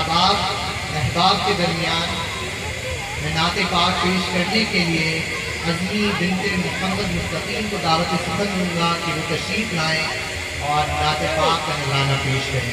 अब आप अहबाब के दरमियान नाते पाक पेश करने के लिए अजमी बिनते मोहम्मद मुस्तकीम को दावत समझ दूँगा कि वो तशरीफ़ लाएँ और नाते पाक का नजराना पेश करें।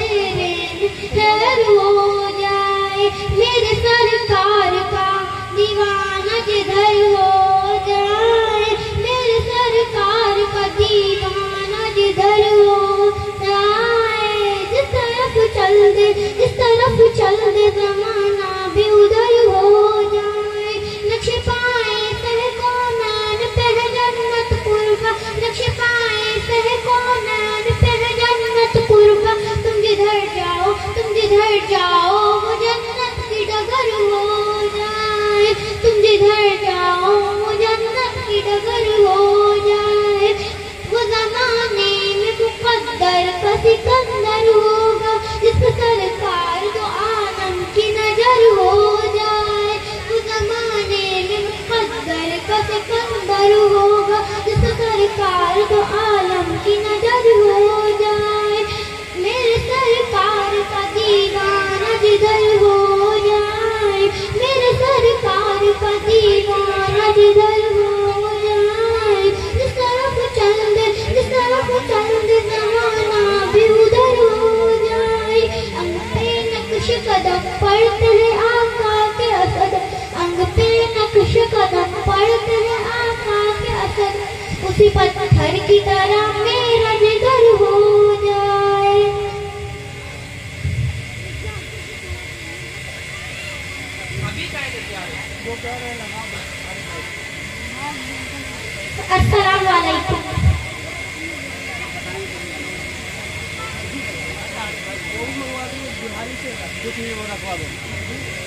जिस तरफ़ चल दे जिस तरफ़ कदम पड़ते हैं आका के असद अंग पे नक्श कदम पड़ते हैं आका के असद उसी पत्थर की तरह मेरा जिगर हो जाए। अस्सलाम वालेकुम। बिहारी से कुछ नहीं वो रखवा दो